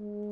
Mm,